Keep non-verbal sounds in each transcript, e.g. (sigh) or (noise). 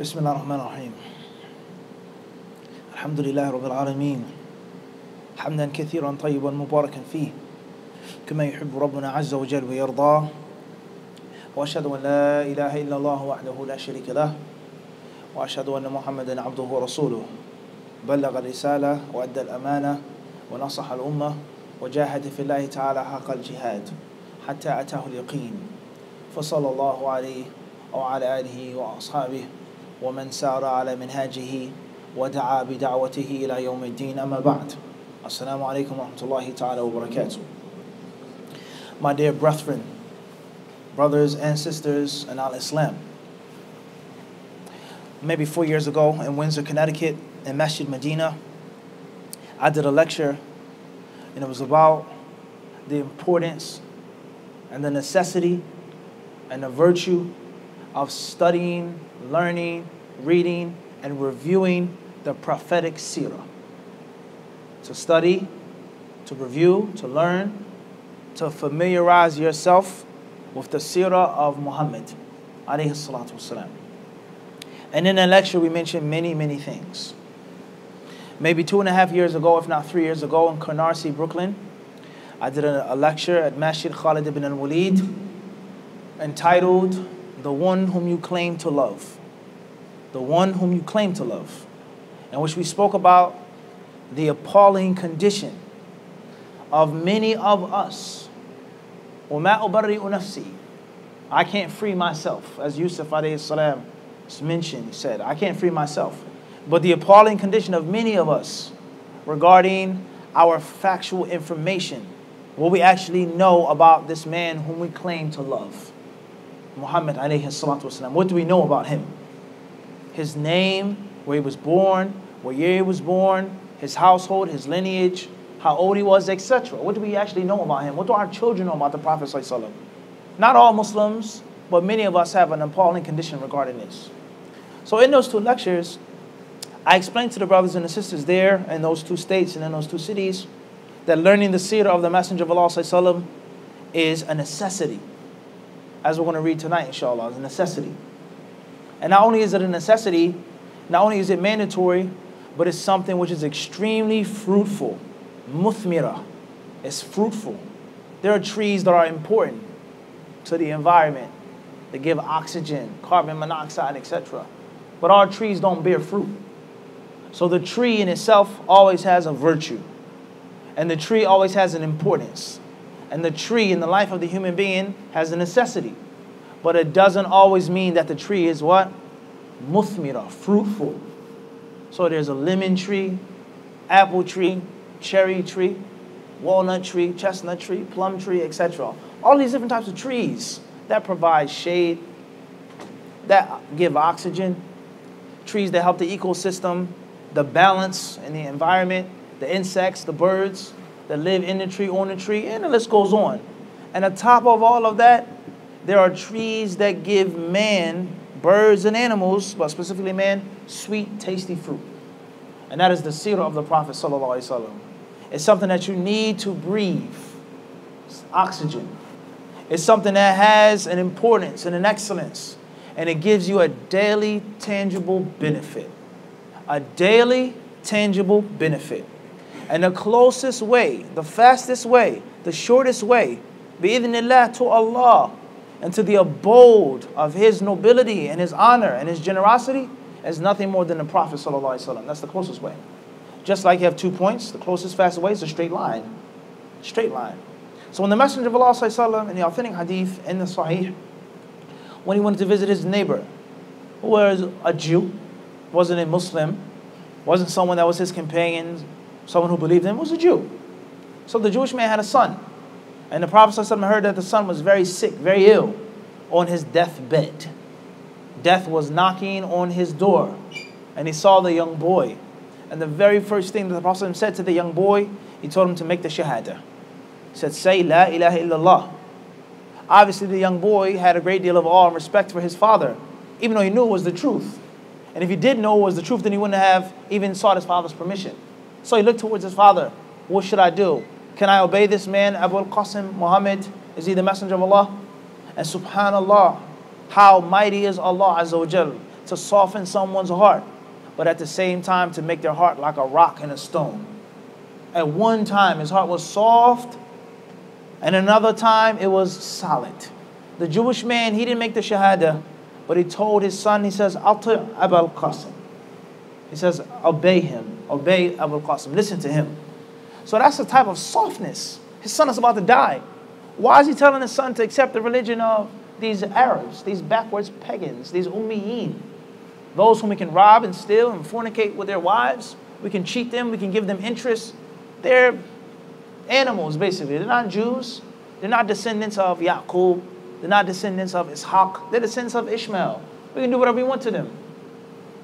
بسم الله الرحمن الرحيم. الحمد لله رب العالمين. حمدا كثيرا طيبا مباركا فيه. كما يحب ربنا عز وجل ويرضاه وأشهد أن لا إله إلا الله وحده لا شريك له. وأشهد أن محمدا عبده ورسوله. بلغ الرسالة وأدى الأمانة ونصح الأمة وجاهد في الله تعالى حق الجهاد حتى أتاه اليقين. فصلى الله عليه وعلى آله وأصحابه ومن سار على منهاجه ودعا بدعوته الى يوم الدين اما بعد السلام عليكم ورحمه الله تعالى وبركاته my dear brethren brothers and sisters in Al Islam. Maybe four years ago in Windsor, Connecticut, in Masjid Medina, I did a lecture and it was about the importance and the necessity and the virtue of studying, learning, reading, and reviewing the prophetic seerah. To study, to review, to learn, to familiarize yourself with the seerah of Muhammad. And in that lecture, we mentioned many, many things. Maybe two and a half years ago, if not three years ago, in Canarsie, Brooklyn, I did a, a lecture at Masjid Khalid ibn al Walid entitled the one whom you claim to love. The one whom you claim to love. In which we spoke about the appalling condition of many of us. I can't free myself. As Yusuf salam mentioned, said, I can't free myself. But the appalling condition of many of us regarding our factual information, what we actually know about this man whom we claim to love. Muhammad alayhi salatu wasalam. What do we know about him? His name, where he was born, what year he was born, his household, his lineage, how old he was, etc. What do we actually know about him? What do our children know about the Prophet? Not all Muslims, but many of us have an appalling condition regarding this. So, in those two lectures, I explained to the brothers and the sisters there in those two states and in those two cities that learning the seerah of the Messenger of Allah is a necessity. As we're going to read tonight, inshallah, is a necessity. And not only is it a necessity, not only is it mandatory, but it's something which is extremely fruitful muthmira. It's fruitful. There are trees that are important to the environment. They give oxygen, carbon monoxide, etc. But our trees don't bear fruit. So the tree in itself always has a virtue. And the tree always has an importance. And the tree in the life of the human being has a necessity. But it doesn't always mean that the tree is what? Muthmira, fruitful. So there's a lemon tree, apple tree, cherry tree, walnut tree, chestnut tree, plum tree, etc. All these different types of trees that provide shade, that give oxygen, trees that help the ecosystem, the balance in the environment, the insects, the birds that live in the tree, on the tree, and the list goes on. And on top of all of that, there are trees that give man, birds and animals, but specifically man, sweet, tasty fruit. And that is the seerah of the Prophet. It's something that you need to breathe. It's oxygen. It's something that has an importance and an excellence, and it gives you a daily tangible benefit. A daily tangible benefit. And the closest way, the fastest way, the shortest way, bi'idhnillah to Allah and to the abode of His nobility and His honor and His generosity is nothing more than the Prophet. That's the closest way. Just like you have two points, the closest fastest way is a straight line. Straight line. So when the Messenger of Allah in the authentic hadith in the Sahih, when he went to visit his neighbor, who was a Jew, wasn't a Muslim, wasn't someone that was his companion, someone who believed in him, was a Jew. So the Jewish man had a son. And the Prophet heard that the son was very sick, very ill, on his deathbed. Death was knocking on his door. And he saw the young boy and the very first thing that the Prophet said to the young boy, he told him to make the shahada. He said, Say La ilaha illallah. Obviously, the young boy had a great deal of awe and respect for his father, even though he knew it was the truth. And if he did know it was the truth, then he wouldn't have even sought his father's permission. So he looked towards his father. What should I do? Can I obey this man, Abu al-Qasim Muhammad? Is he the messenger of Allah? And subhanallah, how mighty is Allah Azza wa Jal to soften someone's heart, but at the same time to make their heart like a rock and a stone. At one time, his heart was soft, and another time it was solid. The Jewish man, he didn't make the Shahada, but he told his son, he says, Ati Abul Qasim. He says, obey him, obey Abul Qasim, listen to him. So that's the type of softness. His son is about to die. Why is he telling his son to accept the religion of these Arabs, these backwards pagans, these Ummiyin? Those whom we can rob and steal and fornicate with their wives. We can cheat them, we can give them interest. They're animals, basically. They're not Jews. They're not descendants of Yaqub. They're not descendants of Ishaq. They're descendants of Ishmael. We can do whatever we want to them.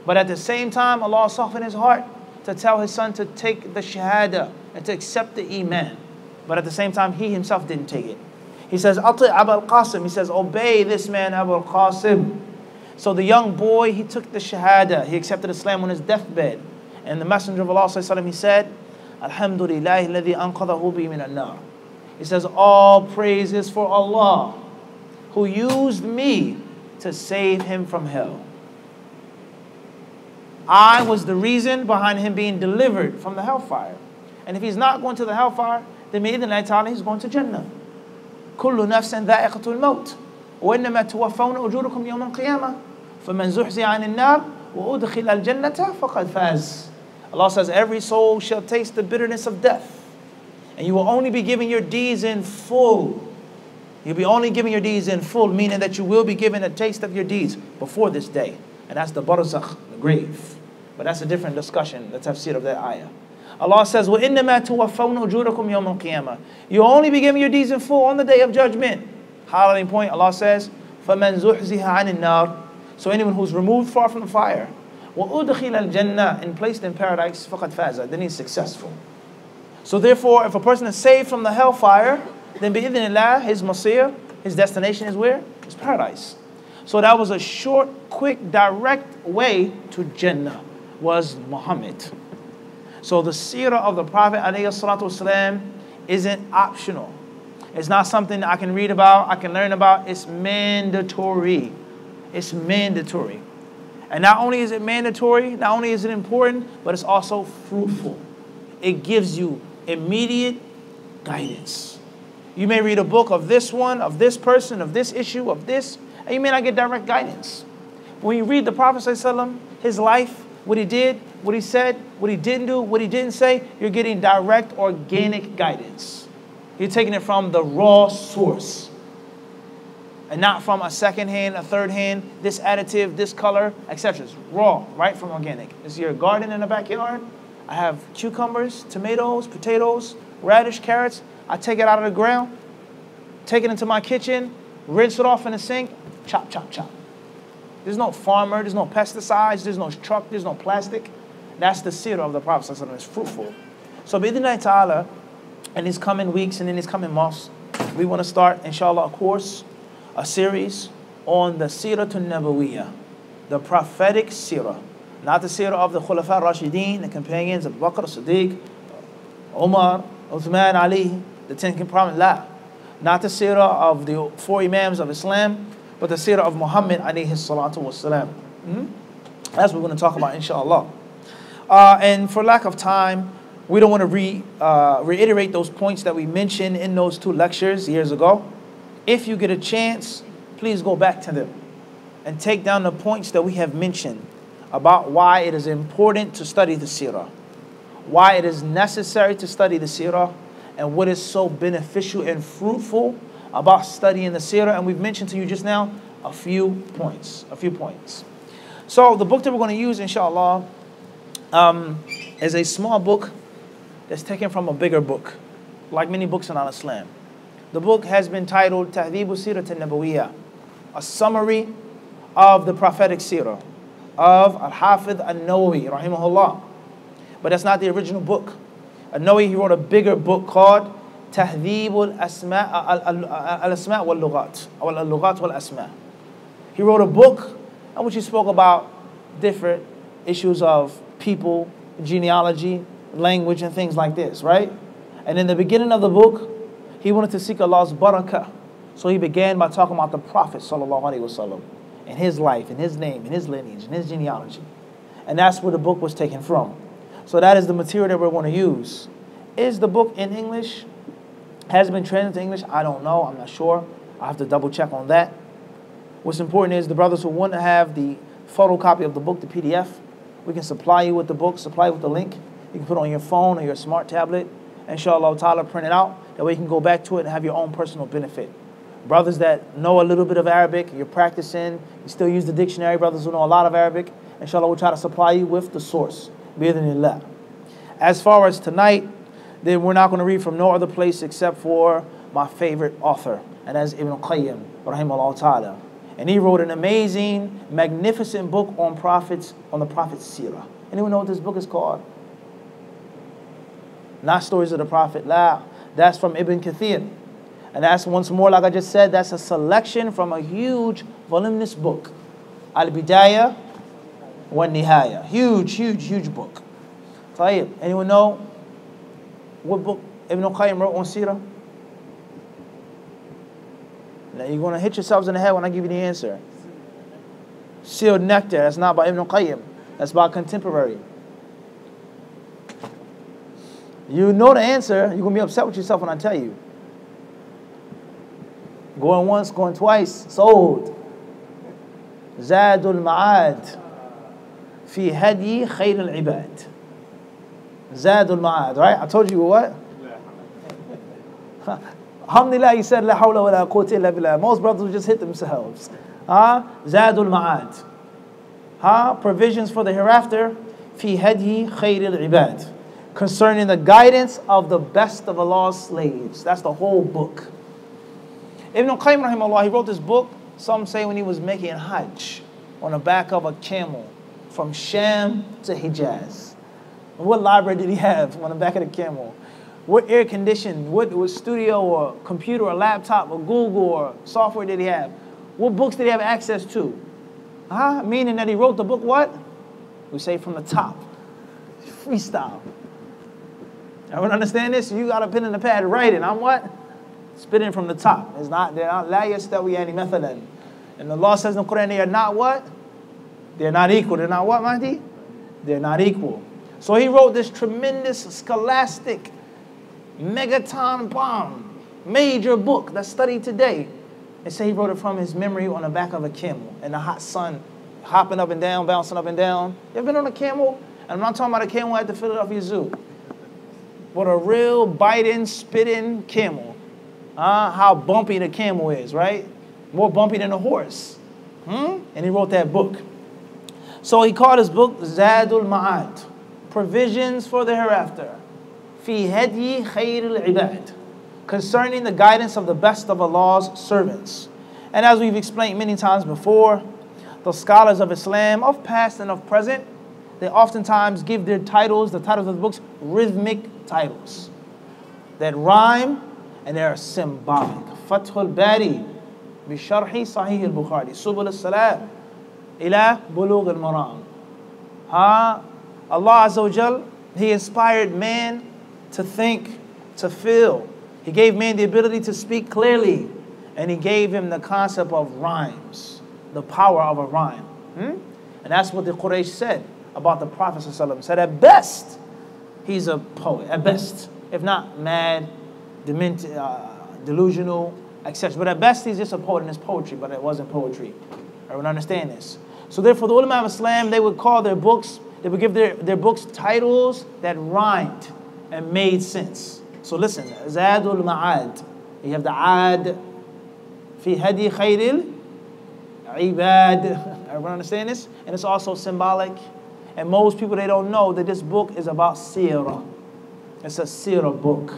But at the same time, Allah softened his heart to tell his son to take the Shahada and to accept the Iman. But at the same time, he himself didn't take it. He says, Ati Abu Qasim. He says, obey this man, Abu Qasim. So the young boy, he took the Shahada. He accepted Islam on his deathbed. And the Messenger of Allah he said, Alhamdulillah, الذي أنقذه بي من النار. He says, all praises for Allah who used me to save him from hell. I was the reason behind him being delivered from the hellfire. And if he's not going to the hellfire, then بإذن الله he's going to Jannah. كل نفس ذائقة الموت وإنما توفون أجوركم يوم القيامة فمن زحزح عن النار وأدخل الجنة فقد فاز Allah says every soul shall taste the bitterness of death and you will only be giving your deeds in full You'll be only giving your deeds in full, meaning that you will be given a taste of your deeds before this day. And that's the barzakh, the grave. But that's a different discussion, the tafsir of that ayah. Allah says, وَإِنَّمَا تُوَفَّوْنَ أُجُورَكُمْ يَوْمَ الْقِيَامَةِ You'll only be giving your deeds in full on the day of judgment. Highlighting point, Allah says, فَمَنْ زُحْزِهَا عَنِ النَّارِ So anyone who's removed far from the fire, وَأُدْخِلَ الْجَنَّةِ and placed in paradise, فَقَدْ فَازَ Then he's successful. So therefore, if a person is saved from the hellfire, then bi'idhnillah, his masir, his destination is where? It's paradise. So that was a short, quick, direct way to Jannah was Muhammad. So the seerah of the Prophet والسلام, isn't optional. It's not something I can read about, I can learn about. It's mandatory. It's mandatory. And not only is it mandatory, not only is it important, but it's also fruitful. It gives you immediate guidance. You may read a book of this one, of this person, of this issue, of this, and you may not get direct guidance. When you read the Prophet, ﷺ, his life, what he did, what he said, what he didn't do, what he didn't say, you're getting direct, organic guidance. You're taking it from the raw source and not from a second hand, a third hand, this additive, this color, etc. It's raw, right from organic. It's your garden in the backyard. I have cucumbers, tomatoes, potatoes, radish, carrots. I take it out of the ground, take it into my kitchen, rinse it off in the sink, chop, chop, chop. There's no farmer, there's no pesticides, there's no truck, there's no plastic. That's the seerah of the Prophet. It's fruitful. So, Bidinai Ta'ala, in these coming weeks and in these coming months, we want to start, inshallah, a course, a series on the Siratul Nabawiyah, the prophetic seerah. Not the seerah of the Khulafa Rashideen, the companions of Bakr, Siddiq, Umar, Uthman, Ali, the Ten Commandments, la. Not the seerah of the four Imams of Islam, but the seerah of Muhammad alayhi salatu wasalam. Mm-hmm. That's what we're going to talk about, inshallah. Uh, and for lack of time, we don't want to re, uh, reiterate those points that we mentioned in those two lectures years ago. If you get a chance, please go back to them and take down the points that we have mentioned about why it is important to study the seerah, why it is necessary to study the seerah, and what is so beneficial and fruitful about studying the seerah. And we've mentioned to you just now a few points. A few points. So the book that we're going to use, inshallah, um, is a small book that's taken from a bigger book, like many books in Al Islam. The book has been titled Tahdhibu Sirat al-Nabawiyah, a summary of the prophetic seerah of Al-Hafidh al-Nawawi, rahimahullah. But that's not the original book. An-Nawawi, he wrote a bigger book called تهذيب الأسماء الأسماء واللغات أو اللغات والأسماء. He wrote a book in which he spoke about different issues of people, genealogy, language, and things like this, right? And in the beginning of the book, he wanted to seek Allah's barakah. So he began by talking about the Prophet sallallahu alaihi wasallam in his life, in his name, in his lineage, in his genealogy. And that's where the book was taken from. So that is the material that we're going to use. Is the book in English? Has been translated to English? I don't know. I'm not sure. I have to double check on that. What's important is the brothers who want to have the photocopy of the book, the PDF, we can supply you with the book, supply you with the link. You can put on your phone or your smart tablet. Inshallah ta'ala, print it out. That way you can go back to it and have your own personal benefit. Brothers that know a little bit of Arabic, you're practicing, you still use the dictionary. Brothers who know a lot of Arabic, inshallah, we'll try to supply you with the source. Bismillah. As far as tonight, then we're not going to read from no other place except for my favorite author, and that's Ibn Qayyim, rahimahullah ta'ala. And he wrote an amazing, magnificent book on prophets, on the prophet Sirah. Anyone know what this book is called? Not Stories of the Prophet, La. That's from Ibn Kathir. And that's once more, like I just said, that's a selection from a huge, voluminous book. Al-Bidayah wa Nihaya. Huge, huge, huge book. Tayyib, anyone know what book Ibn Qayyim wrote on Sirah? Now you're going to hit yourselves in the head when I give you the answer. Sealed Nectar. That's not by Ibn Qayyim. That's by contemporary. You know the answer. You're going to be upset with yourself when I tell you. Going once, going twice, sold. Zadul Ma'ad. في هدي خير العباد Zadul Ma'ad, right? I told you what? Alhamdulillah, he said, La hawla wa la quwwata illa billah. Most brothers would just hit themselves. Huh? Zadul Ma'ad. Huh? Provisions for the hereafter. Fi hadi khairil ibad. Concerning the guidance of the best of Allah's slaves. That's the whole book. Ibn Qayyim rahimahullah, he wrote this book, some say when he was making Hajj on the back of a camel from Sham to Hijaz. What library did he have on the back of the camel? What air conditioned, what, what studio or computer or laptop or Google or software did he have? What books did he have access to? Huh? Meaning that he wrote the book what? We say from the top. Freestyle. Everyone understand this? You got a pen and a pad, write it. I'm what? Spitting from the top. It's not, they're not, la yastawiyani mathalan. And the law says in the Quran, they are not what? They're not equal. They're not what, Mahdi? They're not equal. So he wrote this tremendous scholastic megaton bomb, major book that's studied today. They say he wrote it from his memory on the back of a camel in the hot sun, hopping up and down, bouncing up and down. You ever been on a camel? And I'm not talking about a camel at the Philadelphia Zoo, but a real biting, spitting camel. Uh, how bumpy the camel is, right? More bumpy than a horse. Hmm? And he wrote that book. So he called his book Zadul Ma'ad, Provisions for the Hereafter. Concerning the guidance of the best of Allah's servants. And as we've explained many times before, the scholars of Islam, of past and of present, they oftentimes give their titles, the titles of the books, rhythmic titles that rhyme and they are symbolic. Fathul Bari, Bisharhi Sahih al-Bukhari, Subul al-Salam, ila Bulugh al-Maram. Ha, Allah Azza wa He inspired man to think, to feel. He gave man the ability to speak clearly, and He gave him the concept of rhymes, the power of a rhyme. Hmm? And that's what the Quraysh said about the Prophet. Said at best, he's a poet. At best, if not mad, demented, uh, delusional, etc. But at best, he's just a poet in his poetry, but it wasn't poetry. Everyone understand this? So therefore, the ulama of Islam, they would call their books, they would give their, their books titles that rhymed and made sense. So listen, Zadul Ma'ad. You have the Ad fi hadi khairil ibad. (laughs) Everyone understand this? And it's also symbolic. And most people, they don't know that this book is about seerah. It's a seerah book.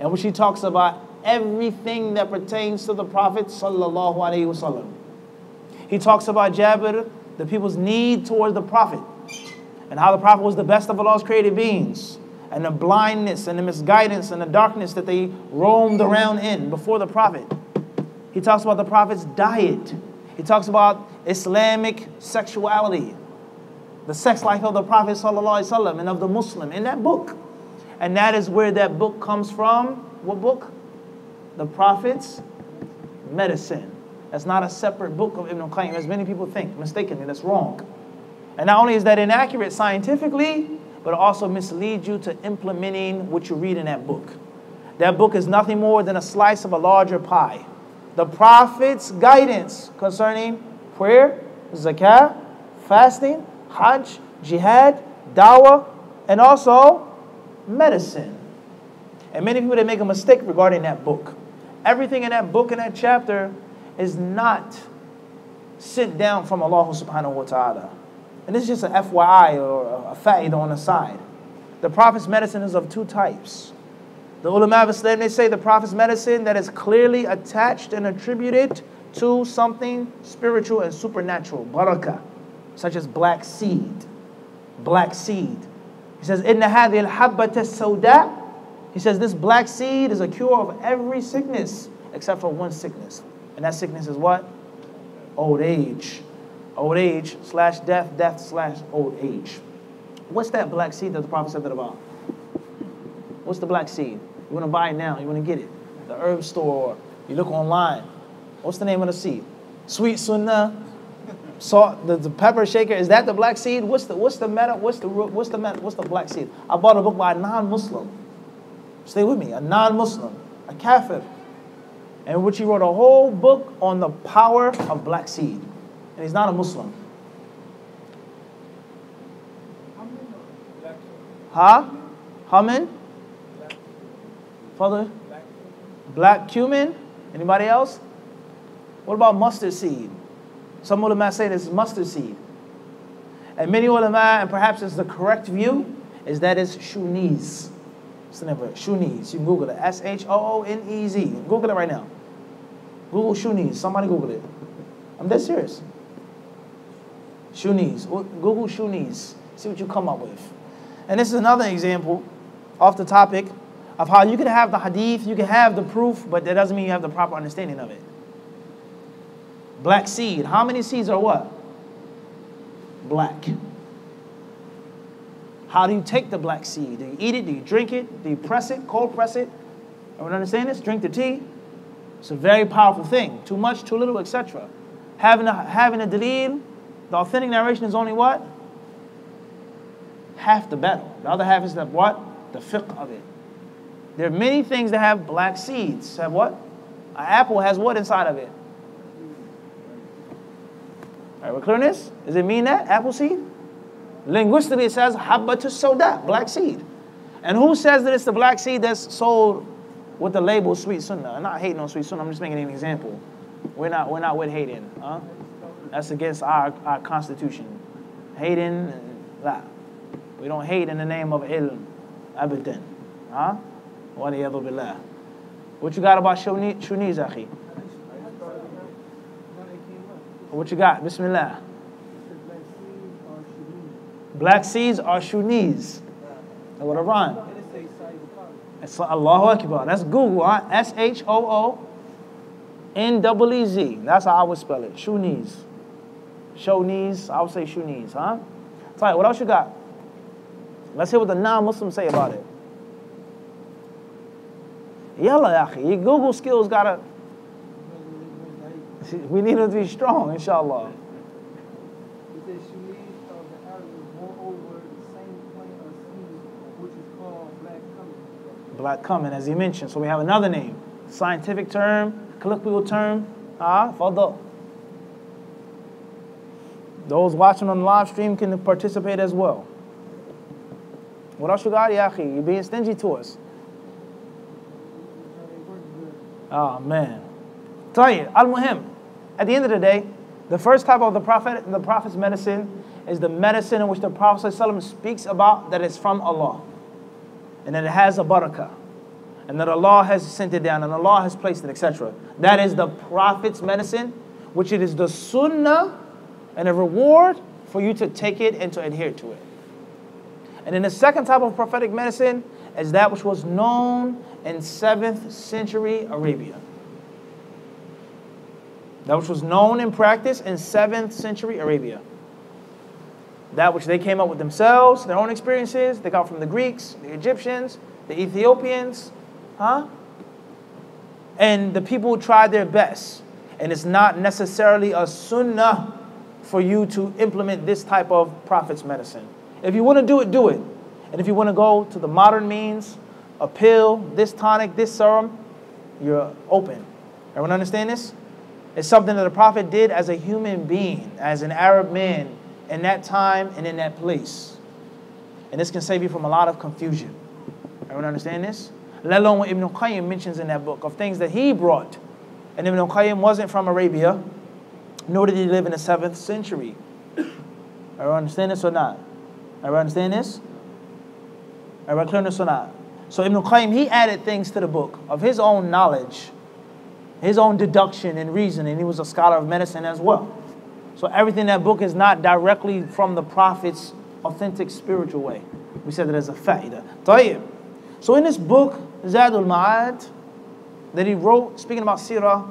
And when she talks about everything that pertains to the Prophet sallallahu alaihi wasallam. He talks about Jabir, the people's need towards the Prophet, and how the Prophet was the best of Allah's created beings, and the blindness and the misguidance and the darkness that they roamed around in before the Prophet. He talks about the Prophet's diet. He talks about Islamic sexuality, the sex life of the Prophet ﷺ and of the Muslim in that book. And that is where that book comes from. What book? The Prophet's medicine. That's not a separate book of Ibn Qayyim, as many people think mistakenly. That's wrong. And not only is that inaccurate scientifically, but also misleads you to implementing what you read in that book. That book is nothing more than a slice of a larger pie. The Prophet's guidance concerning prayer, zakah, fasting, hajj, jihad, dawah, and also medicine. And many people they make a mistake regarding that book. Everything in that book in that chapter is not sent down from Allah subhanahu wa ta'ala. And this is just an FYI or a fa'idah on the side. The Prophet's medicine is of two types. The ulama of Islam, they say the Prophet's medicine that is clearly attached and attributed to something spiritual and supernatural, barakah, such as black seed. Black seed. He says, Inna hadhi al sauda. He says, this black seed is a cure of every sickness except for one sickness. And that sickness is what? Old age. Old age slash death, death slash old age. What's that black seed that the Prophet said that about? What's the black seed? You want to buy it now, you want to get it. The herb store, you look online. What's the name of the seed? Sweet sunnah, salt, the, the pepper shaker. Is that the black seed? What's the what's the meta? What's the what's the meta, what's the black seed? I bought a book by a non-Muslim. Stay with me, a non-Muslim, a kafir, in which he wrote a whole book on the power of black seed, and he's not a Muslim. Huh? Humming? Father? Black cumin? Anybody else? What about mustard seed? Some ulama say this is mustard seed. And many ulama, and perhaps it's the correct view, is that it's shuniz. What's the name of it? Shuniz. You can Google it. S H O O N E Z. Google it right now. Google shuniz. Somebody Google it. I'm dead serious. Shuniz. Google shuniz. See what you come up with. And this is another example off the topic of how you can have the hadith, you can have the proof, but that doesn't mean you have the proper understanding of it. Black seed. How many seeds are what? Black. How do you take the black seed? Do you eat it? Do you drink it? Do you press it? Cold press it? Everyone understand this? Drink the tea. It's a very powerful thing. Too much, too little, etc. Having a, having a dalil, the authentic narration is only what? Half the battle. The other half is the what? The fiqh of it. There are many things that have black seeds. Have what? An apple has what inside of it? All right, we're clear on this? Does it mean that? Apple seed? Linguistically, it says habbatu soda, black seed. And who says that it's the black seed that's sold with the label sweet sunnah? I'm not hating on sweet sunnah, I'm just making an example. We're not, we're not with hating. Huh? That's against our, our constitution. Hating, la. We don't hate in the name of ilm, abadan. Huh? What you got about shuniz, akhi? What you got? Bismillah. Black seeds are shuniz. That's what I rhyme. It's Allahu Akbar. That's Google. Huh? S H O O N W E Z. That's how I would spell it. Shuniz. Shoniz. I would say shuniz, huh? All right, what else you got? Let's hear what the non-Muslims say about it. Yalla, akhi. Your Google skills gotta. We need them to be strong, inshallah. Black cumin, as he mentioned. So we have another name, scientific term, colloquial term. Ah, fadl. Those watching on the live stream can participate as well. What else you got, Yahi? You're being stingy to us. Oh man. Tayyid, al muhim. At the end of the day, the first type of the prophet, the prophet's medicine is the medicine in which the Prophet ﷺ speaks about that is from Allah. And that it has a barakah. And that Allah has sent it down and Allah has placed it, etc. That is the prophet's medicine, which it is the sunnah and a reward for you to take it and to adhere to it. And then the second type of prophetic medicine is that which was known in 7th century Arabia. That which was known in practice in 7th century Arabia. That which they came up with themselves, their own experiences, they got from the Greeks, the Egyptians, the Ethiopians, huh? And the people tried their best And it's not necessarily a sunnah for you to implement this type of prophet's medicine. If you want to do it, do it. And if you want to go to the modern means, a pill, this tonic, this serum, you're open. Everyone understand this? It's something that the prophet did as a human being, as an Arab man in that time and in that place. And this can save you from a lot of confusion. Everyone understand this? Let alone what Ibn Qayyim mentions in that book of things that he brought. And Ibn Qayyim wasn't from Arabia, nor did he live in the 7th century. Everyone understand this or not? Everyone understand this? Everyone clear this or not? So Ibn Qayyim, he added things to the book of his own knowledge, his own deduction and reasoning. He was a scholar of medicine as well. So everything in that book is not directly from the Prophet's authentic spiritual way. We said that as a fa'idah. طيب. So in this book, Zadul Ma'ad, that he wrote, speaking about Sirah,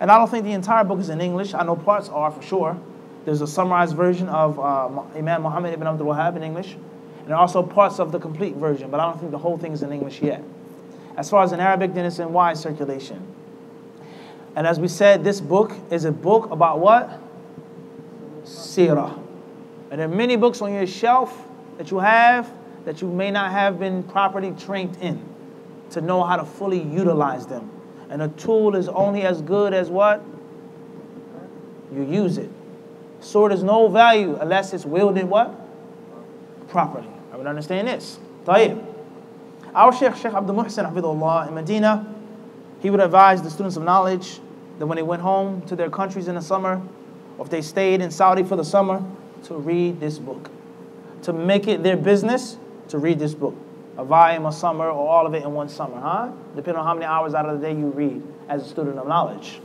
and I don't think the entire book is in English. I know parts are for sure. There's a summarized version of uh, Imam Muhammad ibn Abdul Wahhab in English and also parts of the complete version, but I don't think the whole thing is in English yet. As far as in Arabic, then it's in wide circulation. And as we said, this book is a book about what? Sirah. And there are many books on your shelf that you have that you may not have been properly trained in to know how to fully utilize them. And a tool is only as good as what? You use it. Sword is no value unless it's wielded what? Properly. I would understand this. طيب. Our Sheikh, Sheikh Abdul Muhsin, Hafidullah, in Medina, he would advise the students of knowledge that when they went home to their countries in the summer, or if they stayed in Saudi for the summer, to read this book. To make it their business to read this book. A volume a summer or all of it in one summer, huh? Depending on how many hours out of the day you read as a student of knowledge.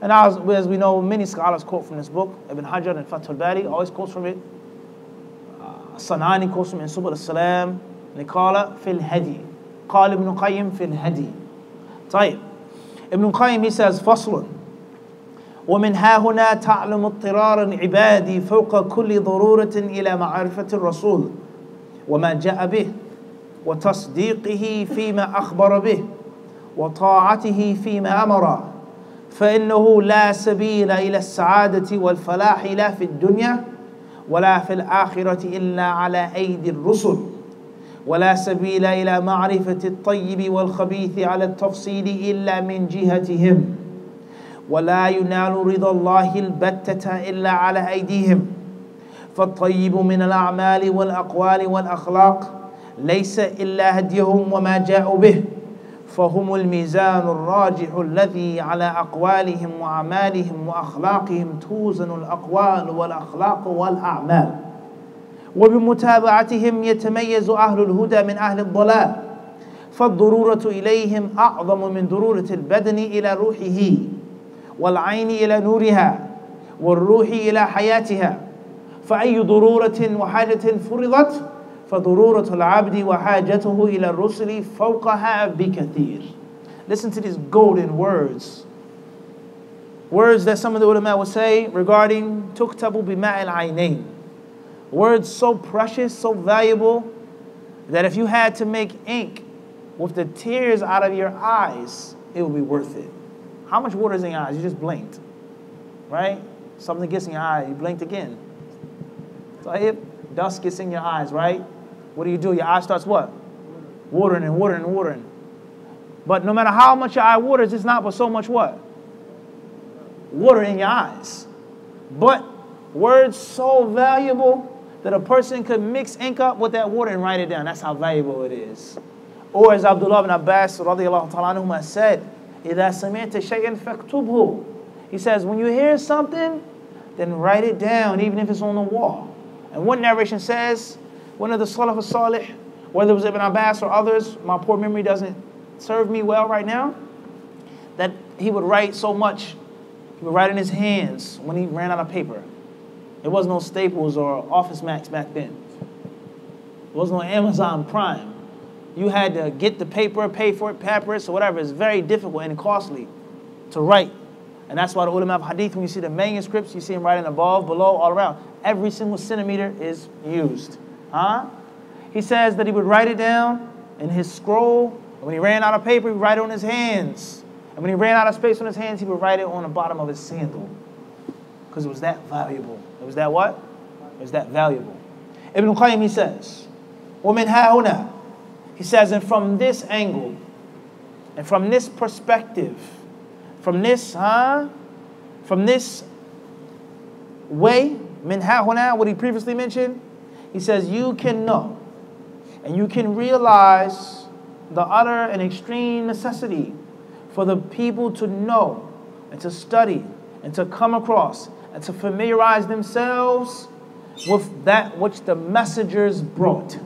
And as, as we know, many scholars quote from this book. Ibn Hajar and Fath al-Bari always quotes from it. صنعاني قسم من سبل السلام قال في الهدي قال ابن قيم في الهدي طيب ابن قيم he says فصل ومن ها هنا تعلم اضطرار العباد فوق كل ضرورة إلى معرفة الرسول وما جاء به وتصديقه فيما أخبر به وطاعته فيما أمر. فإنه لا سبيل إلى السعادة والفلاح لا في الدنيا ولا في الآخرة إلا على أيدي الرسل. ولا سبيل إلى معرفة الطيب والخبيث على التفصيل إلا من جهتهم. ولا ينال رضا الله البتة إلا على أيديهم. فالطيب من الأعمال والأقوال والأخلاق ليس إلا هديهم وما جاءوا به. فهم الميزان الراجح الذي على أقوالهم وأعمالهم وأخلاقهم توزن الأقوال والأخلاق والأعمال. وبمتابعتهم يتميز أهل الهدى من أهل الضلال. فالضرورة إليهم أعظم من ضرورة البدن إلى روحه والعين إلى نورها والروح إلى حياتها. فأي ضرورة وحاجة فرضت فضرورة العبد وحاجته إلى الرسل فوقها بكثير Listen to these golden words. Words that some of the ulama will say regarding تكتب بماء العينين. Words so precious, so valuable, that if you had to make ink with the tears out of your eyes, it would be worth it. How much water is in your eyes? You just blinked, right? Something gets in your eye, you blinked again. So if dust gets in your eyes, right? What do you do? Your eye starts what? Watering and watering and watering. But no matter how much your eye waters, it's not but so much what? Water in your eyes. But words so valuable that a person could mix ink up with that water and write it down. That's how valuable it is. Or as Abdullah ibn Abbas radiallahu ta'ala said, إِذَا سَمِعْتَ شَيْئًا فَاكْتُبْهُ He says, when you hear something, then write it down, even if it's on the wall. And one narration says, one of the Salaf al-Salih, whether it was Ibn Abbas or others, my poor memory doesn't serve me well right now, that he would write so much, he would write in his hands when he ran out of paper. There was no Staples or Office Max back then. There was no Amazon Prime. You had to get the paper, pay for it, papyrus, or whatever. It's very difficult and costly to write. And that's why the ulama of hadith, when you see the manuscripts, you see them writing above, below, all around. Every single centimeter is used. Huh? He says that he would write it down in his scroll. And when he ran out of paper, he would write it on his hands. And when he ran out of space on his hands, he would write it on the bottom of his sandal. Because it was that valuable. It was that what? It was that valuable. Ibn Qayyim, he says, Woman Hauna. He says, and from this angle, and from this perspective, from this, huh? From this way, min what he previously mentioned, he says you can know and you can realize the utter and extreme necessity for the people to know and to study and to come across and to familiarize themselves with that which the messengers brought.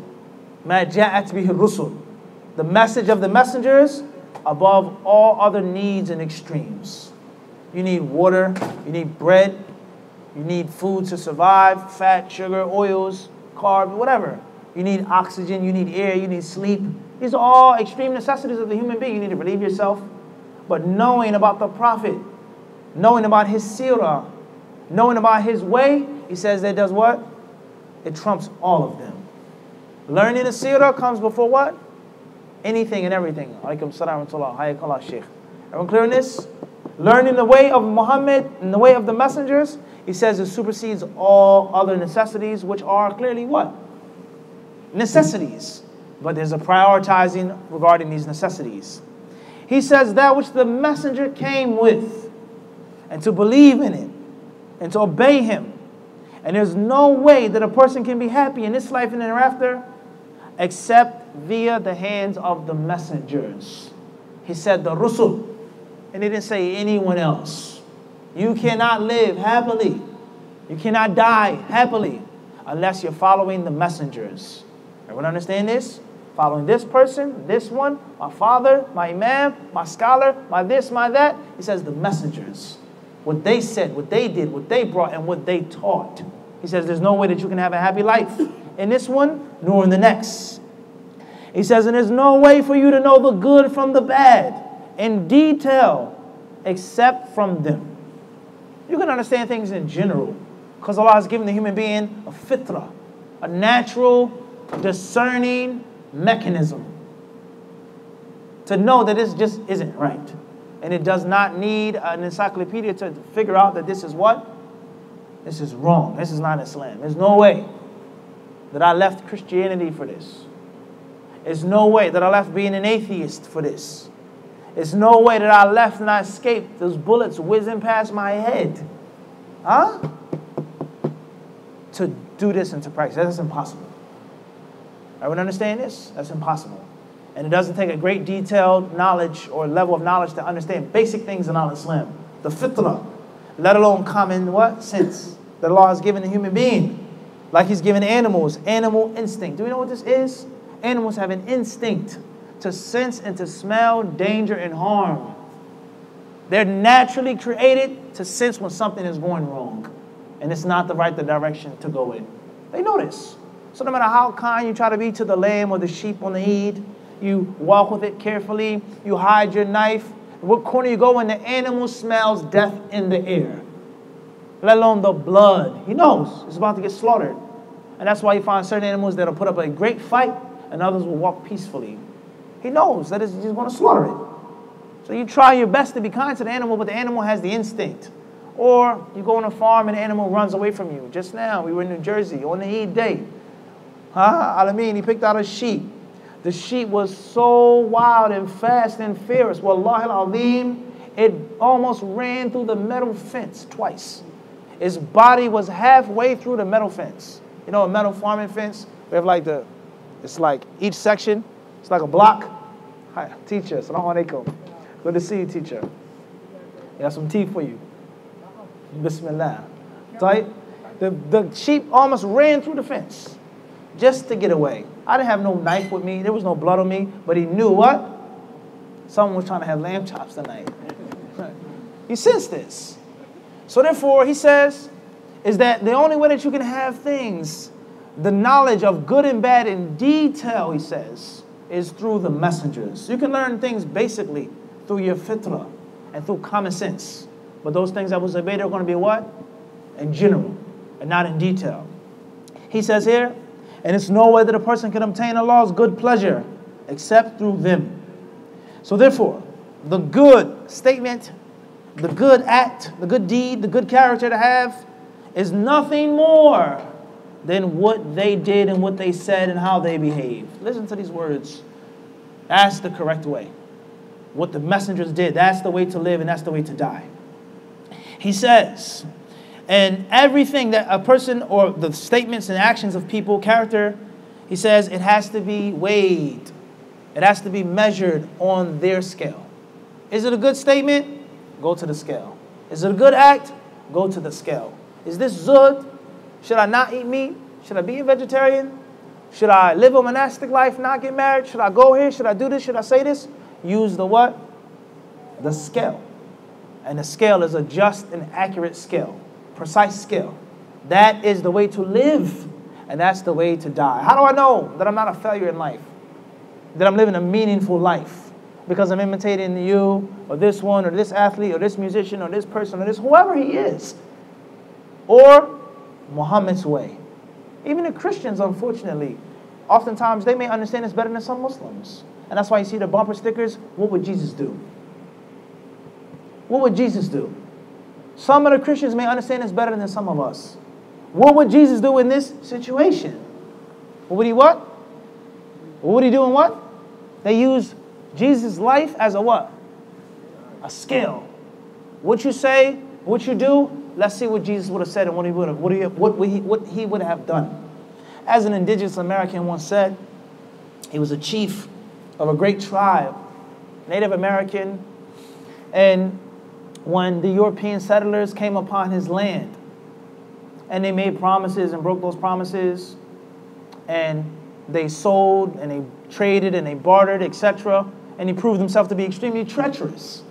The message of the messengers above all other needs and extremes. You need water, you need bread, you need food to survive, fat, sugar, oils, carbs, whatever. You need oxygen, you need air, you need sleep. These are all extreme necessities of the human being. You need to relieve yourself. But knowing about the Prophet, knowing about his seerah, knowing about his way, he says that does what? It trumps all of them. Learning the seerah comes before what? Anything and everything. Alaikum salam wa Shaykh. Everyone clear on this? Learning the way of Muhammad and the way of the messengers, he says it supersedes all other necessities, which are clearly what? Necessities. But there's a prioritizing regarding these necessities. He says that which the messenger came with, and to believe in it, and to obey him. And there's no way that a person can be happy in this life and thereafter except via the hands of the messengers. He said the Rusul, and he didn't say anyone else. You cannot live happily, you cannot die happily unless you're following the messengers. Everyone understand this? Following this person, this one, my father, my imam, my scholar, my this, my that. He says the messengers. What they said, what they did, what they brought, and what they taught. He says there's no way that you can have a happy life in this one nor in the next. He says, and there's no way for you to know the good from the bad in detail except from them. You can understand things in general because Allah has given the human being a fitra, a natural, discerning mechanism to know that this just isn't right. And it does not need an encyclopedia to figure out that this is what? This is wrong. This is not Islam. There's no way that I left Christianity for this. There's no way that I left being an atheist for this. There's no way that I left and I escaped those bullets whizzing past my head. Huh? To do this and to practice. That's impossible. Everyone understand this? That's impossible. And it doesn't take a great detailed knowledge or level of knowledge to understand basic things in Al-Islam. The fitrah, let alone common what? Sense that Allah has given a human being. Like He's given animals, animal instinct. Do we know what this is? Animals have an instinct to sense and to smell danger and harm. They're naturally created to sense when something is going wrong and it's not the right direction to go in. They know this. So no matter how kind you try to be to the lamb or the sheep on the Eid, you walk with it carefully, you hide your knife. What corner you go in, the animal smells death in the air, let alone the blood. He knows it's about to get slaughtered. And that's why you find certain animals that'll put up a great fight and others will walk peacefully. He knows that he's going to slaughter it. So you try your best to be kind to the animal, but the animal has the instinct. Or you go on a farm and the animal runs away from you. Just now, we were in New Jersey on the Eid day. Huh? Alameen, he picked out a sheep. The sheep was so wild and fast and fierce. Wallahi al-Azim, it almost ran through the metal fence twice. Its body was halfway through the metal fence. You know, a metal farming fence? We have like the, it's like each section, it's like a block. Hi, teacher, salaam alaikum. Good to see you, teacher. I got some tea for you. Bismillah. Right? The, the sheep almost ran through the fence just to get away. I didn't have no knife with me. There was no blood on me. But he knew what? Someone was trying to have lamb chops tonight. (laughs) he sensed this. So therefore, he says, is that the only way that you can have things, the knowledge of good and bad in detail, he says, is through the messengers. You can learn things basically through your fitrah and through common sense. But those things that was obeyed are going to be what? In general and not in detail. He says here, and it's no way that a person can obtain Allah's good pleasure except through them. So therefore, the good statement, the good act, the good deed, the good character to have is nothing more than what they did and what they said and how they behaved. Listen to these words. That's the correct way. What the messengers did, that's the way to live and that's the way to die. He says, and everything that a person or the statements and actions of people, character, he says it has to be weighed. It has to be measured on their scale. Is it a good statement? Go to the scale. Is it a good act? Go to the scale. Is this zuhd? Should I not eat meat? Should I be a vegetarian? Should I live a monastic life, not get married? Should I go here? Should I do this? Should I say this? Use the what? The scale. And the scale is a just and accurate scale, precise scale. That is the way to live, and that's the way to die. How do I know that I'm not a failure in life? That I'm living a meaningful life? Because I'm imitating you, or this one, or this athlete, or this musician, or this person, or this whoever he is. Or Muhammad's way. Even the Christians, unfortunately, oftentimes they may understand this better than some Muslims. And that's why you see the bumper stickers what would Jesus do? What would Jesus do? Some of the Christians may understand this better than some of us. What would Jesus do in this situation? What would he what? What would he do in what? They use Jesus' life as a what? A scale. What you say, what you do, let's see what Jesus would have said and what he would have, what he, what he, what he would have done. As an indigenous American once said, he was a chief of a great tribe, Native American, and when the European settlers came upon his land and they made promises and broke those promises and they sold and they traded and they bartered, etc. And he proved himself to be extremely treacherous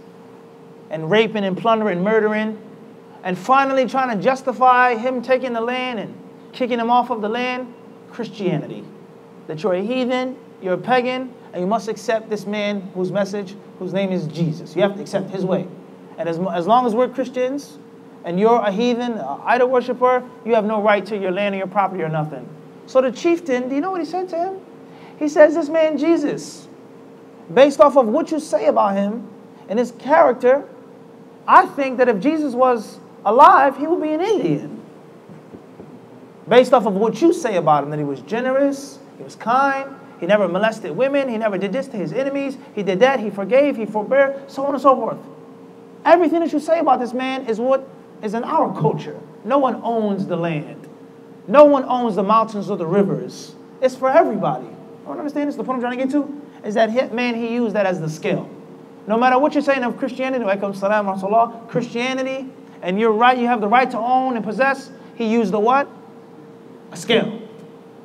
and raping and plundering and murdering. And finally, trying to justify him taking the land and kicking him off of the land, Christianity. That you're a heathen, you're a pagan, and you must accept this man whose message, whose name is Jesus. You have to accept his way. And as, as long as we're Christians and you're a heathen, an idol worshiper, you have no right to your land or your property or nothing. So the chieftain, do you know what he said to him? He says, This man Jesus, based off of what you say about him and his character, I think that if Jesus was alive, he would be an Indian. Based off of what you say about him, that he was generous, he was kind, he never molested women, he never did this to his enemies, he did that, he forgave, he forbear, so on and so forth. Everything that you say about this man is what is in our culture. No one owns the land. No one owns the mountains or the rivers. It's for everybody. I don't understand this. The point I'm trying to get to is that man, he used that as the scale. No matter what you're saying of Christianity, um, Christianity, and you're right, you have the right to own and possess, he used the what? A scale.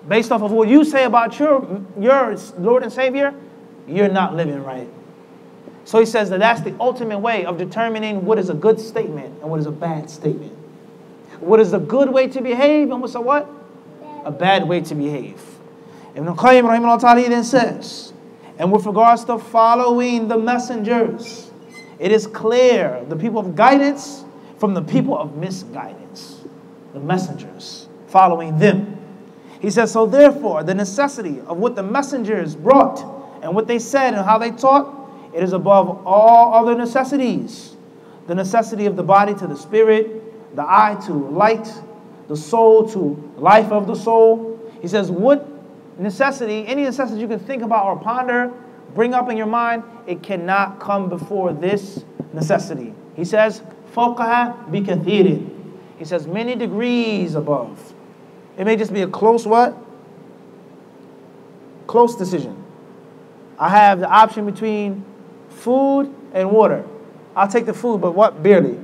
Based off of what you say about your, your Lord and Savior, you're not living right. So he says that that's the ultimate way of determining what is a good statement and what is a bad statement. What is a good way to behave and what's a what? A bad way to behave. Ibn Qayyim rahimahullah then says, and with regards to following the messengers, it is clear the people of guidance from the people of misguidance, the messengers, following them. He says, so therefore, the necessity of what the messengers brought and what they said and how they taught it is above all other necessities. The necessity of the body to the spirit, the eye to light, the soul to life of the soul. He says, What necessity, any necessity you can think about or ponder, bring up in your mind, it cannot come before this necessity. He says, فوقها بكثير. He says, many degrees above. It may just be a close what? Close decision. I have the option between food and water. I'll take the food, but what? Barely.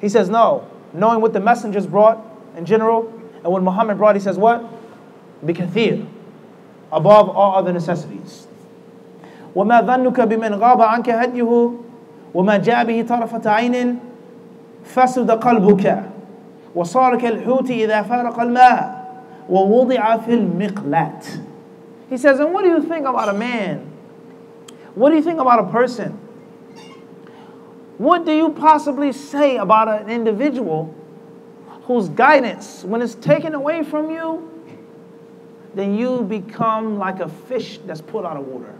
He says, no. Knowing what the messengers brought in general, and what Muhammad brought, he says, what? Bikathir. Above all other necessities. وما ظنك بمن غاب عنك هديه وما جاء به طرفة عين فسد قلبك وصار كالحوت إذا فارق الماء ووضع في المقلات He says, and what do you think about a man what do you think about a person? What do you possibly say about an individual whose guidance, when it's taken away from you, then you become like a fish that's put out of water?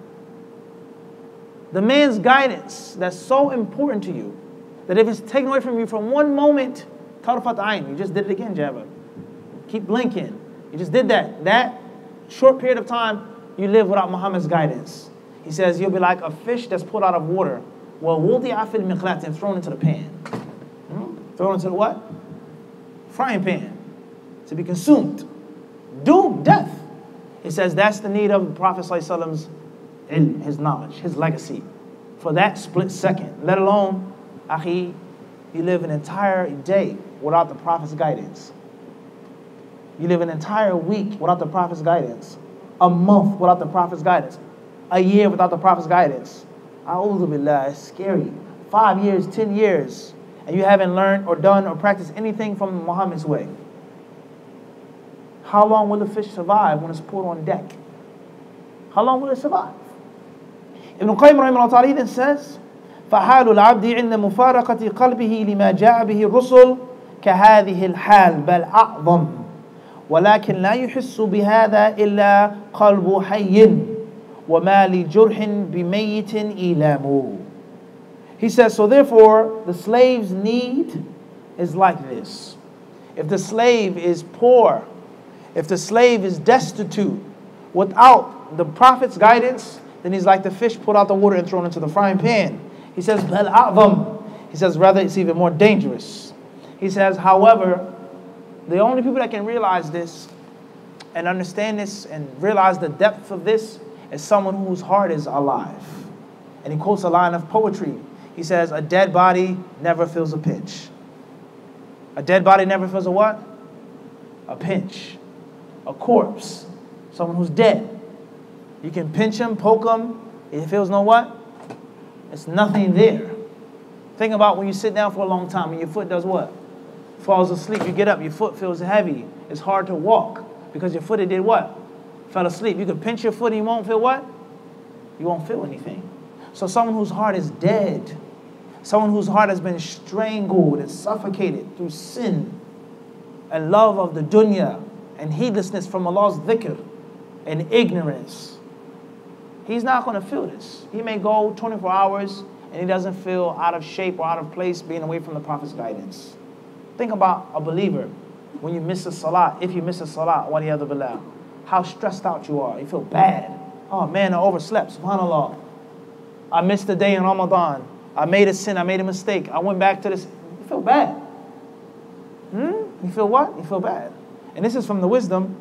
the man's guidance that's so important to you that if it's taken away from you from one moment, you just did it again, Jabba. Keep blinking. You just did that. That short period of time, you live without Muhammad's guidance. He says you'll be like a fish that's pulled out of water. Well, wudi'a fil miqlat and thrown into the pan. Hmm? Thrown into the what? Frying pan. To be consumed. Doom, death. He says that's the need of the Prophet Prophet's ilm, his knowledge, his legacy. For that split second, let alone, ahi, you live an entire day without the Prophet's guidance. You live an entire week without the Prophet's guidance, a month without the Prophet's guidance, a year without the Prophet's guidance. A'udhu billah, it's scary. Five years, ten years, and you haven't learned or done or practiced anything from Muhammad's way. How long will the fish survive when it's put on deck? How long will it survive? Ibn Qayyim then says, فحال العبد عند مفارقة قلبه لما جاء به الرسل كهذه الحال بل أعظم ولكن لا يحس بهذا إلا قلب حي وما لجرح بميت إيلام He says, so therefore, the slave's need is like this. If the slave is poor, if the slave is destitute, without the Prophet's guidance, then he's like the fish put out the water and thrown into the frying pan. He says, He says, rather, it's even more dangerous. He says, however, the only people that can realize this and understand this and realize the depth of this is someone whose heart is alive. And he quotes a line of poetry. He says, A dead body never feels a pinch. A dead body never feels a what? A pinch. A corpse. Someone who's dead. You can pinch him, poke him. It feels no what? It's nothing there. Think about when you sit down for a long time and your foot does what? falls asleep. You get up, your foot feels heavy. It's hard to walk because your foot it did what? Fell asleep. You can pinch your foot and you won't feel what? You won't feel anything. So someone whose heart is dead, someone whose heart has been strangled and suffocated through sin and love of the dunya and heedlessness from Allah's dhikr and ignorance, he's not going to feel this. He may go 24 hours and he doesn't feel out of shape or out of place being away from the Prophet's guidance. Think about a believer when you miss a salah, if you miss a salat, what salah, billah, how stressed out you are. You feel bad. Oh man, I overslept. SubhanAllah. I missed a day in Ramadan. I made a sin. I made a mistake. I went back to this. You feel bad. Hmm? You feel what? You feel bad. And this is from the wisdom,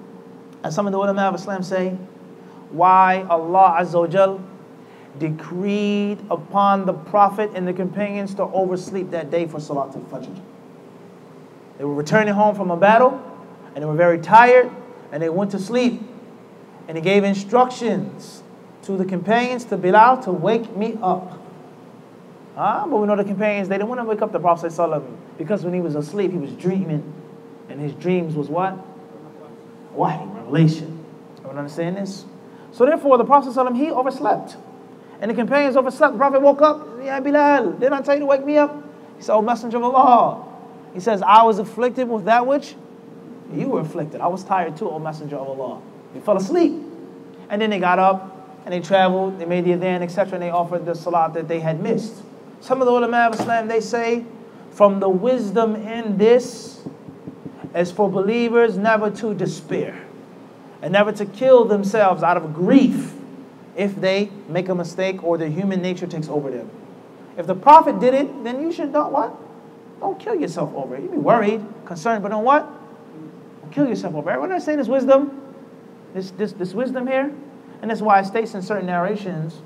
as some of the ulama of Islam say, why Allah Azza wa Jal decreed upon the Prophet and the companions to oversleep that day for Salat al-Fajr. They were returning home from a battle and they were very tired and they went to sleep. And he gave instructions to the companions to Bilal to wake me up. Huh? But we know the companions, they didn't want to wake up the Prophet because when he was asleep, he was dreaming. And his dreams was what? Wahi, revelation. Everyone understand this? So therefore, the Prophet he overslept. And the companions overslept. The Prophet woke up. Yeah, Bilal, didn't I tell you to wake me up? He said, Oh, Messenger of Allah, he says, I was afflicted with that which you were afflicted. I was tired too, O Messenger of Allah. He fell asleep. And then they got up and they traveled, they made the adhan, etc., and they offered the salat that they had missed. Some of the ulama of Islam, they say, from the wisdom in this is for believers never to despair and never to kill themselves out of grief if they make a mistake or their human nature takes over them. If the Prophet did it, then you should not what? Don't kill yourself over it. You be worried, concerned, but on what? Don't kill yourself over it. When I say this wisdom, this, this, this wisdom here, and that's why it states in certain narrations,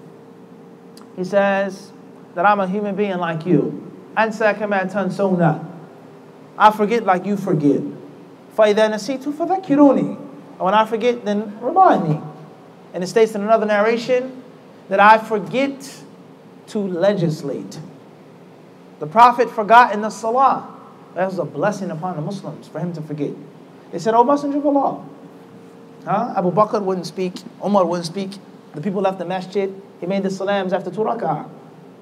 he says that I'm a human being like you. Ansa kama tansawna. I forget like you forget. فَإِذَا نَسِيتُ فَذَكِّرُونِي and when I forget, then remind me. And it states in another narration that I forget to legislate. The Prophet forgot in the Salah. That was a blessing upon the Muslims for him to forget. They said, Oh, Messenger of Allah. Huh? Abu Bakr wouldn't speak, Umar wouldn't speak. The people left the masjid. He made the salams after two rak'ah.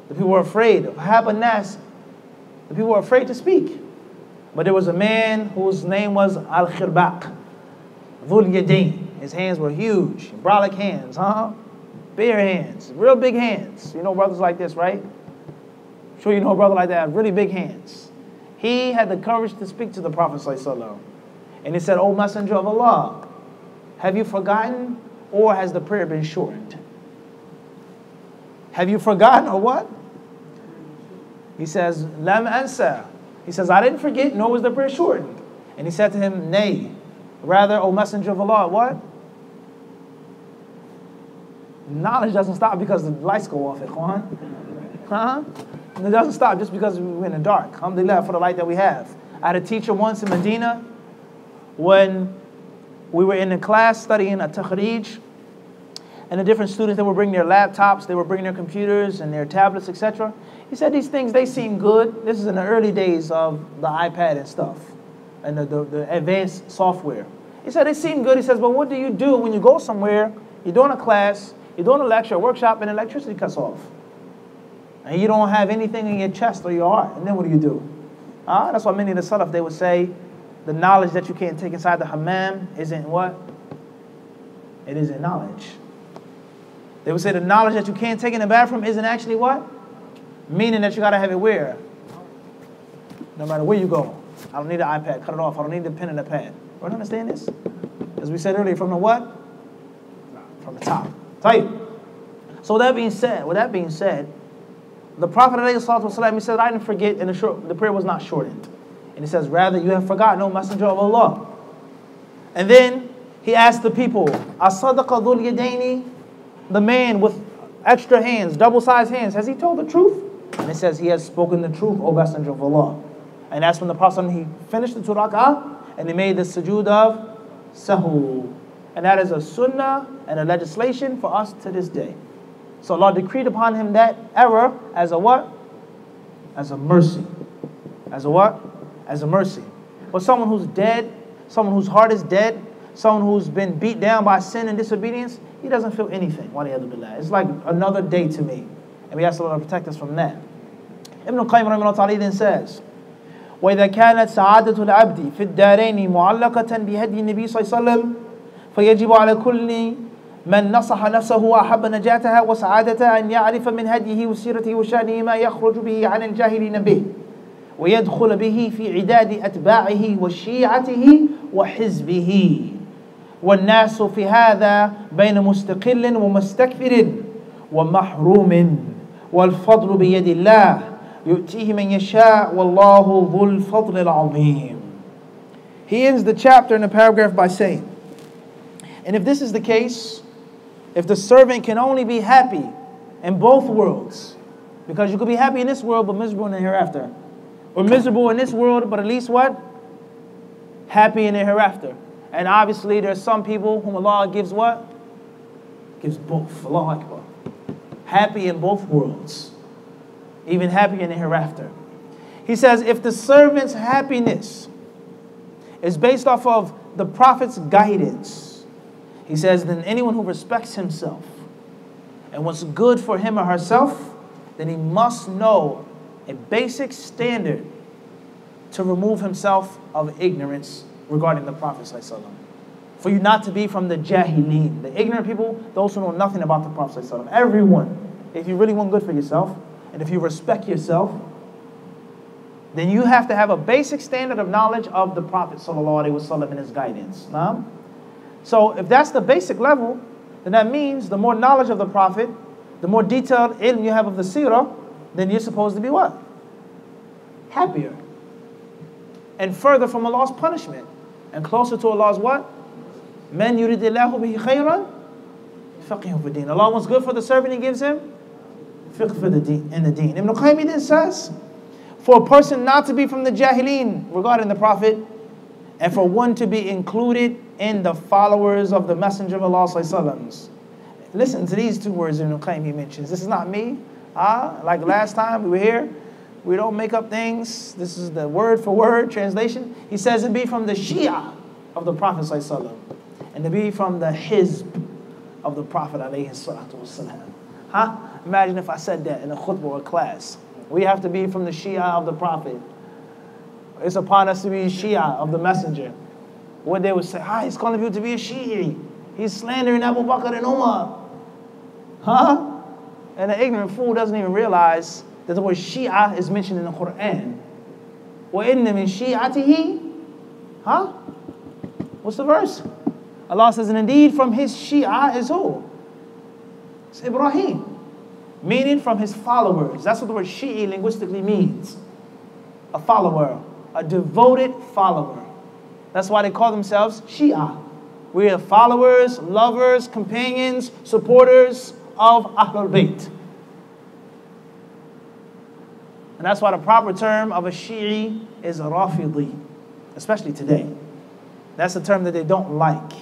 The people were afraid. Happened Nas. The people were afraid to speak. But there was a man whose name was Al Khirbaq. Dhul Yadain. His hands were huge, brolic hands, huh? bear hands, real big hands. You know brothers like this, right? I'm sure you know a brother like that, really big hands. He had the courage to speak to the Prophet ﷺ. And he said, O Messenger of Allah, have you forgotten or has the prayer been shortened? Have you forgotten or what? He says, Lam ansa. He says, I didn't forget, nor was the prayer shortened. And he said to him, Nay, rather, O Messenger of Allah, what? Knowledge doesn't stop because the lights go off, Ikhwan. (laughs) Huh? It doesn't stop just because we're in the dark. Alhamdulillah for the light that we have. I had a teacher once in Medina when we were in the class studying a takhrij, and the different students that were bringing their laptops, they were bringing their computers and their tablets, etc. He said these things, they seem good. This is in the early days of the iPad and stuff and the, the, the advanced software. He said they seem good. He says, but what do you do when you go somewhere, you're doing a class, you're doing a lecture, a workshop, and electricity cuts off? And you don't have anything in your chest or your heart. And then what do you do? Uh, that's why many of the Salaf, they would say, the knowledge that you can't take inside the hammam isn't what? It isn't knowledge. They would say the knowledge that you can't take in the bathroom isn't actually what? Meaning that you got to have it where? No matter where you go. I don't need an iPad. Cut it off. I don't need the pen and a pad. Don't understand this? As we said earlier, from the what? From the top. Tight. So with that being said, with that being said, the Prophet ﷺ, he said, I didn't forget, and the, short, the prayer was not shortened. And he says, rather, you have forgotten, O Messenger of Allah. And then he asked the people, Asadaqa dhul yadaini, the man with extra hands, double-sized hands, has he told the truth? And it says, he has spoken the truth, O Messenger of Allah. And that's when the Prophet, he finished the two and he made the sujood of sahu. And that is a sunnah and a legislation for us to this day. So Allah decreed upon him that error as a what? As a mercy. As a what? As a mercy. But someone who's dead, someone whose heart is dead, someone who's been beat down by sin and disobedience, he doesn't feel anything. It's like another day to me. And we ask Allah to protect us from that. Ibn Qayyim then says, وإذا كانت سعادة العبد في الدارين معلقة بهدي النبي صلى الله عليه وسلم فيجب على كل من نصح نفسه وأحب نجاتها وسعادتها أن يعرف من هديه وسيرته وشأنه ما يخرج به عن الجاهلين به ويدخل به في عداد أتباعه وشيعته وحزبه. والناس في هذا بين مستقل ومستكبر ومحروم والفضل بيد الله يؤتيه من يشاء والله ذو الفضل العظيم He ends the chapter in the paragraph by saying, and if this is the case, if the servant can only be happy in both worlds, because you could be happy in this world but miserable in the hereafter, or miserable in this world but at least what? Happy in the hereafter. And obviously, there's some people whom Allah gives what? Gives both. Allah Akbar. Happy in both worlds, even happy in the hereafter. He says, if the servant's happiness is based off of the Prophet's guidance, he says, then anyone who respects himself and what's good for him or herself, then he must know a basic standard to remove himself of ignorance regarding the Prophet. For you not to be from the jahilin, the ignorant people, those who know nothing about the Prophet. Everyone, if you really want good for yourself, and if you respect yourself, then you have to have a basic standard of knowledge of the Prophet وسلم, and his guidance. Nah? So if that's the basic level, then that means the more knowledge of the Prophet, the more detailed ilm you have of the seerah, then you're supposed to be what? Happier. And further from Allah's punishment and closer to Allah's what? Man yuridillahu bihi khayran faqihu. Allah wants good for the servant, He gives him fiqh for the deen, in the deen. Ibn Qayyim then says, for a person not to be from the jahilin regarding the Prophet, and for one to be included in the followers of the Messenger of Allah sallallahu Listen to these two words Ibn Qayyim he mentions. This is not me. Ah, like last time we were here, we don't make up things. This is the word for word translation. He says it be from the Shia of the Prophet and to be from the Hizb of the Prophet Huh? Imagine if I said that in a khutbah or class. We have to be from the Shia of the Prophet. It's upon us to be Shia of the Messenger. What they would say, ah, he's calling people to be a Shi'i. He's slandering Abu Bakr and Umar. Huh? And an ignorant fool doesn't even realize that the word Shia is mentioned in the Quran. وَإِنَّ مِن شِيعَتِهِ Huh? What's the verse? Allah says, and indeed from his Shia is who? It's Ibrahim. Meaning from his followers. That's what the word Shi'i linguistically means. A follower, a devoted follower. That's why they call themselves Shia. We are followers, lovers, companions, supporters of Ahlul Bayt. And that's why the proper term of a Shi'i is Rafidi, especially today. That's a term that they don't like.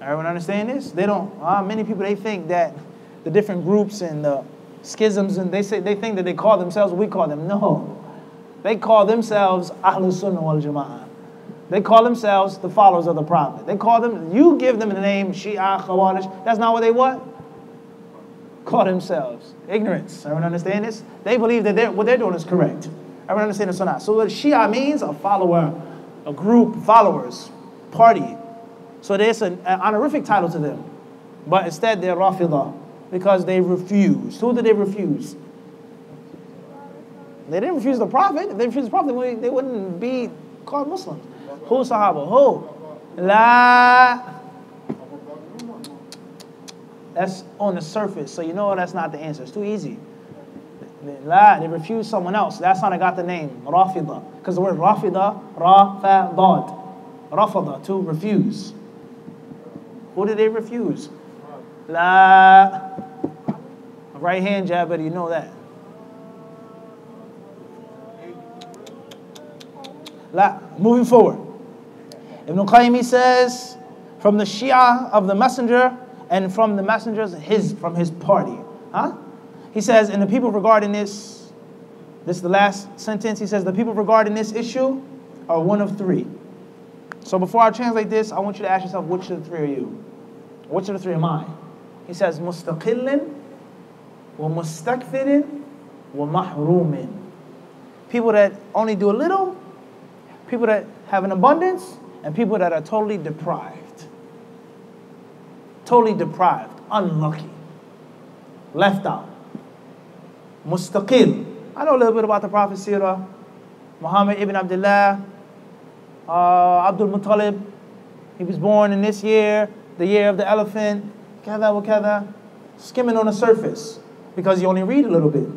Everyone understand this? They don't, uh, many people, they think that the different groups and the schisms, and they say they think that they call themselves, we call them. No. They call themselves Ahlul Sunnah wal Jama'ah. They call themselves the followers of the Prophet. They call them, you give them the name Shia, Khawarij. That's not what they what? Call themselves. Ignorance. Everyone understand this? They believe that they're, what they're doing is correct. Everyone understand this or not? So what Shia means, a follower, a group, followers, party. So there's an, an honorific title to them. But instead they're Rafidah because they refused. Who did they refuse? They didn't refuse the Prophet. If they refused the Prophet, they wouldn't be called Muslims. Who Sahaba? Who? La. That's on the surface, so you know that's not the answer. It's too easy. La, they refused someone else. That's how they got the name, Rafida. Because the word Rafida, Rafadad. Rafada, to refuse. Who did they refuse? La. Right hand jabber, you know that. La, moving forward. Ibn Qayyim says, from the Shia of the Messenger and from the Messengers his, from his party. Huh? He says, and the people regarding this, this is the last sentence, he says, the people regarding this issue are one of three. So before I translate this, I want you to ask yourself, which of the three are you? Which of the three am I? He says, mustaqillin ومستكثر ومحروم. People that only do a little, people that have an abundance, and people that are totally deprived. Totally deprived, unlucky, left out. Mustaqil. I know a little bit about the Prophet Sirah. Muhammad ibn Abdullah, uh, Abdul Muttalib. He was born in this year, the year of the elephant kada wa kada, skimming on the surface because you only read a little bit.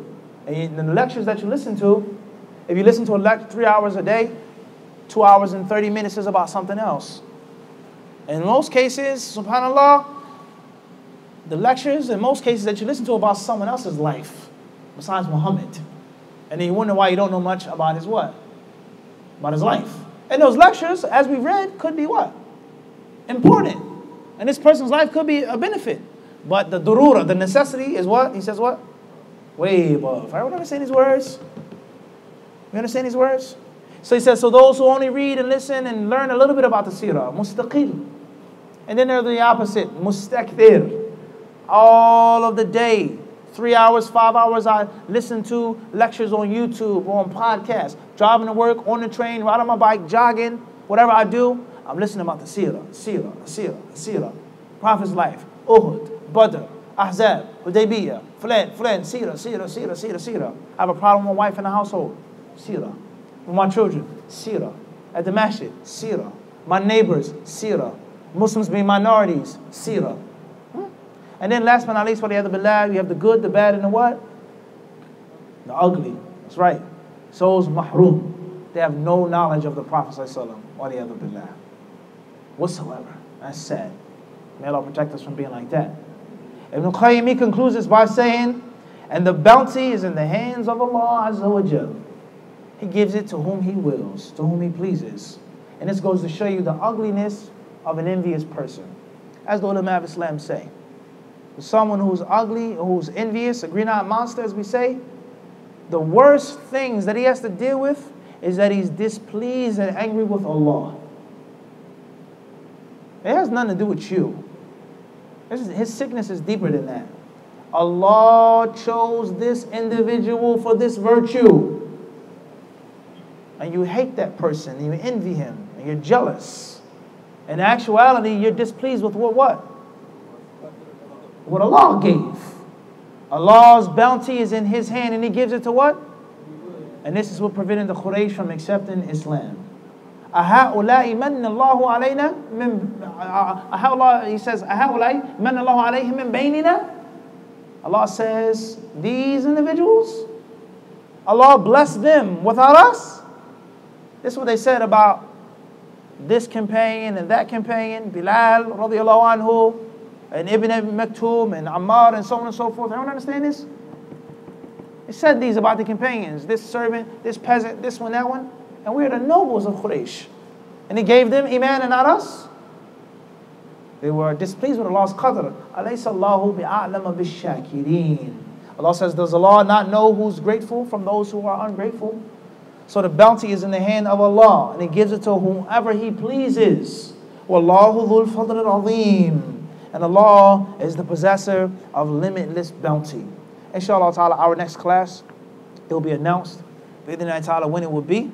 And in the lectures that you listen to, if you listen to a lecture three hours a day, two hours and 30 minutes is about something else. In most cases, subhanAllah, the lectures, in most cases that you listen to about someone else's life, besides Muhammad. And then you wonder why you don't know much about his what? About his life. And those lectures, as we've read, could be what? Important. And this person's life could be a benefit. But the durura, the necessity is what? He says what? Way above. Everyone understand these words? You understand these words? So he says, so those who only read and listen and learn a little bit about the seerah, mustaqil. And then there's the opposite, mustakthir. All of the day, three hours, five hours, I listen to lectures on YouTube or on podcasts, driving to work, on the train, riding my bike, jogging, whatever I do. I'm listening about the seerah, seerah, seerah, seerah. Prophet's life, Uhud, Badr, Ahzab, Hudaybiyah, Fled, Fled, seerah, seerah, seerah, seerah, seerah. I have a problem with my wife in the household, seerah. With my children, seerah. At the masjid, seerah. My neighbors, seerah. Muslims being minorities, seerah. Hmm? And then last but not least, what the billah, you have the good, the bad, and the what? The ugly. That's right. Souls mahrum. They have no knowledge of the Prophet or the other billah whatsoever. That's sad. May Allah protect us from being like that. Ibn Qayyim concludes this by saying, and the bounty is in the hands of Allah Azza wa Jal. He gives it to whom He wills, to whom He pleases. And this goes to show you the ugliness of an envious person. As the ulama of Islam say, someone who's ugly, who's envious, a green-eyed monster, as we say, the worst things that he has to deal with is that he's displeased and angry with Allah. It has nothing to do with you. His sickness is deeper than that. Allah chose this individual for this virtue. And you hate that person, and you envy him, and you're jealous. In actuality, you're displeased with what? what? what Allah gave. Allah's bounty is in His hand and He gives it to what? And this is what prevented the Quraysh from accepting Islam. أهؤلاء من الله علينا من أهؤلاء he says أهؤلاء من الله عليهم من بيننا Allah says these individuals Allah blessed them without us this is what they said about this companion and that companion Bilal radiallahu anhu and Ibn Abi Maktoum and Ammar and so on and so forth everyone understand this it said these about the companions this servant this peasant this one that one and we are the nobles of Quraysh. And He gave them Iman and not us. They were displeased with Allah's qadr. Alaysallahu. Allah says, Does Allah not know who's grateful from those who are ungrateful? So the bounty is in the hand of Allah, and He gives it to whomever He pleases. Wallahu dhul fadl azim. And Allah is the possessor of limitless bounty. Inshallah ta'ala, our next class, it will be announced. Bi'idhna ta'ala when it will be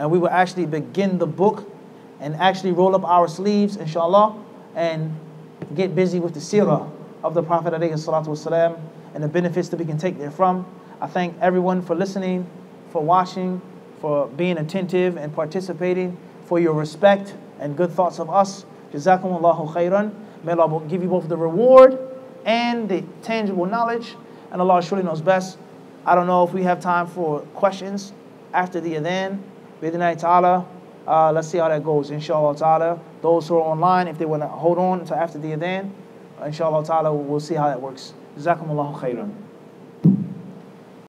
and we will actually begin the book and actually roll up our sleeves, inshallah, and get busy with the seerah of the Prophet والسلام, and the benefits that we can take therefrom. I thank everyone for listening, for watching, for being attentive and participating, for your respect and good thoughts of us. Jazakumullahu khairan. May Allah give you both the reward and the tangible knowledge. And Allah surely knows best. I don't know if we have time for questions after the adhan. Bidnai ta'ala. Uh, let's see how that goes, inshallah ta'ala. Those who are online, if they want to hold on until after the adhan, inshallah ta'ala, we'll see how that works. Jazakumullahu khairan.